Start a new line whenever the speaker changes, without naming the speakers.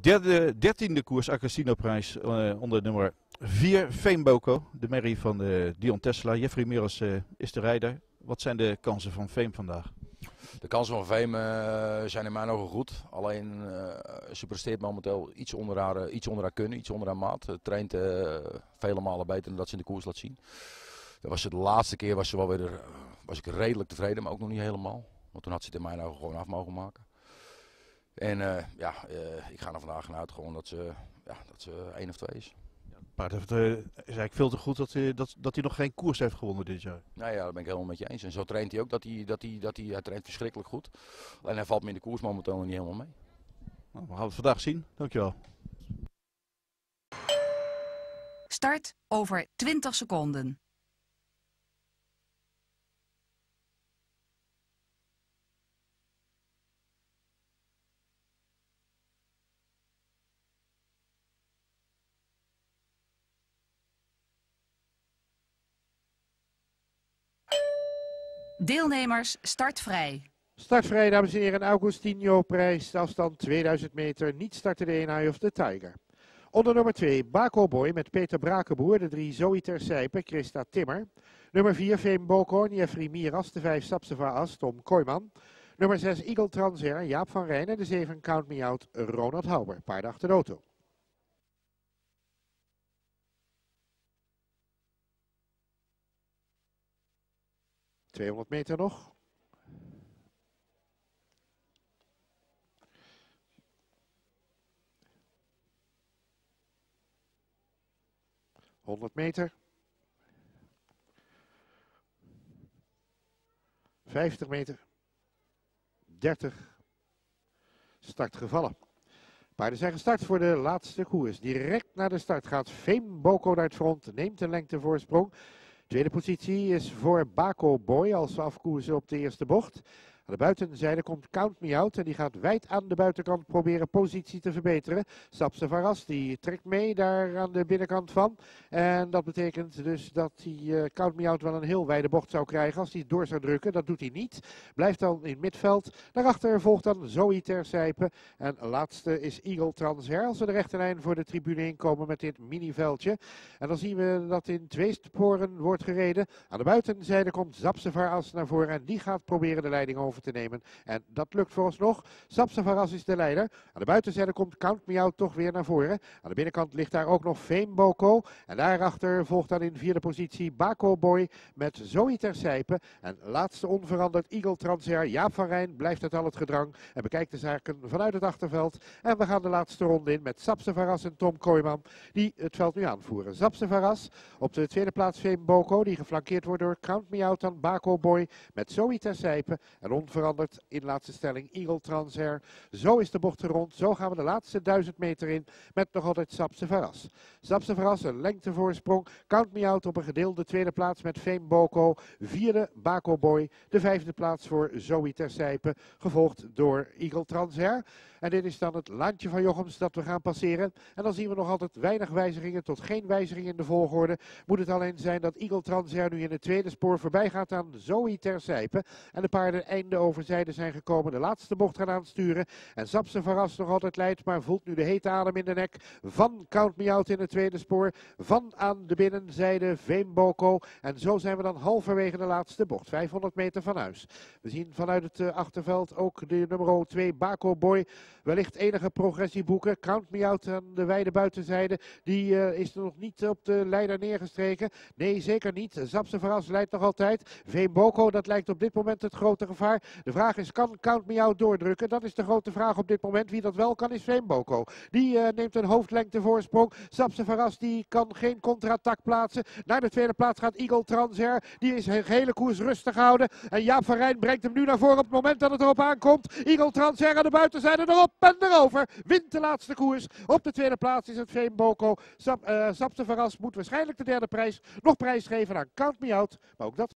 Derde, dertiende koers Casino prijs uh, onder nummer 4 Fame De merrie van uh, Dion Tesla. Jeffrey Miros uh, is de rijder. Wat zijn de kansen van Fame vandaag?
De kansen van Fame zijn in mijn ogen goed. Alleen ze presteert momenteel iets onder haar, iets onder haar kunnen, iets onder haar maat. Het traint vele malen beter dan dat ze in de koers laat zien. Dat was de laatste keer was, ze wel weer, was ik redelijk tevreden, maar ook nog niet helemaal. Want toen had ze het in mijn ogen gewoon af mogen maken. En uh, ja, uh, ik ga er vandaag vanuit gewoon dat ze, ja, dat ze één of twee is.
Ja, het paard heeft, uh, is eigenlijk veel te goed dat hij, dat, dat hij nog geen koers heeft gewonnen dit jaar.
Nou ja, dat ben ik helemaal met je eens. En zo traint hij ook, dat hij, dat hij, dat hij, hij traint verschrikkelijk goed. Alleen hij valt me in de koers momenteel nog niet helemaal mee.
Nou, we gaan het vandaag zien. Dankjewel.
Start over 20 seconden. Deelnemers startvrij.
Startvrij, dames en heren. Augustinho prijs, afstand 2000 meter. Niet starten de Eye of the Tiger. Onder nummer 2, Bako Boy met Peter Brakenboer. De 3, Zoe Tersijpen, Christa Timmer. Nummer 4, Veem Bokhorn, Jeffrey Miras. De 5, Sapseva As, Tom Kooijman. Nummer 6, Eagle Transer, Jaap van Rijn. En de 7, Count Me Out, Ronald Houwer. Paard achter de auto. 200 meter nog. Honderd meter. Vijftig meter. Dertig. Start gevallen. Paarden zijn gestart voor de laatste koers. Direct naar de start gaat Veem Boko naar het front. Neemt een lengtevoorsprong. Tweede positie is voor Bako Boy als we afkoersen op de eerste bocht. Aan de buitenzijde komt Count Me Out en die gaat wijd aan de buitenkant proberen positie te verbeteren. Sapse Varas die trekt mee daar aan de binnenkant van. En dat betekent dus dat hij uh, Count Me Out wel een heel wijde bocht zou krijgen als hij door zou drukken. Dat doet hij niet. Blijft dan in midveld. Daarachter volgt dan Zoe Tersijpen. En laatste is Eagle Transher als we de rechterlijn voor de tribune inkomen met dit miniveldje. En dan zien we dat in twee sporen wordt gereden. Aan de buitenzijde komt Sapse Varas naar voren en die gaat proberen de leiding over te nemen. En dat lukt vooralsnog. Sapsavaras is de leider. Aan de buitenzijde komt Count Miao toch weer naar voren. Aan de binnenkant ligt daar ook nog Fame Boko. En daarachter volgt dan in vierde positie Bako Boy met Zoe Tersijpen. En laatste onveranderd Eagle Transer. Jaap van Rijn blijft het al het gedrang en bekijkt de zaken vanuit het achterveld. En we gaan de laatste ronde in met Sapsavaras en Tom Kooijman die het veld nu aanvoeren. Sapsavaras op de tweede plaats Fame Boko die geflankeerd wordt door Count Me dan Bako Boy met Zoe Tersijpen. En onveranderd in laatste stelling Eagle Transair. Zo is de bocht rond. Zo gaan we de laatste duizend meter in met nog altijd Sapse Varas. Sapse Varas een lengtevoorsprong. Count Me Out op een gedeelde tweede plaats met Fame Boko. Vierde Bako Boy. De vijfde plaats voor Zoe Tersijpen. Gevolgd door Eagle Transair. En dit is dan het landje van Jochems dat we gaan passeren. En dan zien we nog altijd weinig wijzigingen tot geen wijziging in de volgorde. Moet het alleen zijn dat Eagle Transair nu in het tweede spoor voorbij gaat aan Zoe Tersijpen. En de paarden einde overzijde zijn gekomen. De laatste bocht gaan aansturen. En Sapse verrast nog altijd leidt, maar voelt nu de hete adem in de nek. Van Count Me Out in het tweede spoor. Van aan de binnenzijde Veemboko. En zo zijn we dan halverwege de laatste bocht. 500 meter van huis. We zien vanuit het uh, achterveld ook de nummer 2 Bako Boy. Wellicht enige progressie boeken. Count Me Out aan de wijde buitenzijde. Die uh, is nog niet op de leider neergestreken. Nee, zeker niet. Sapse Verras leidt nog altijd. Veemboko, dat lijkt op dit moment het grote gevaar. De vraag is, kan Count Me Out doordrukken? Dat is de grote vraag op dit moment. Wie dat wel kan, is Veemboko. Die uh, neemt een hoofdlengte voorsprong. Sapse Verras, die kan geen contra-attack plaatsen. Naar de tweede plaats gaat Eagle Transer. Die is een hele koers rustig houden. En Jaap van Rijn brengt hem nu naar voren op het moment dat het erop aankomt. Eagle Transer aan de buitenzijde erop en erover. Wint de laatste koers. Op de tweede plaats is het Veemboko. Sap, Sapse Verras moet waarschijnlijk de derde prijs nog prijsgeven aan Count Me Out. Maar ook dat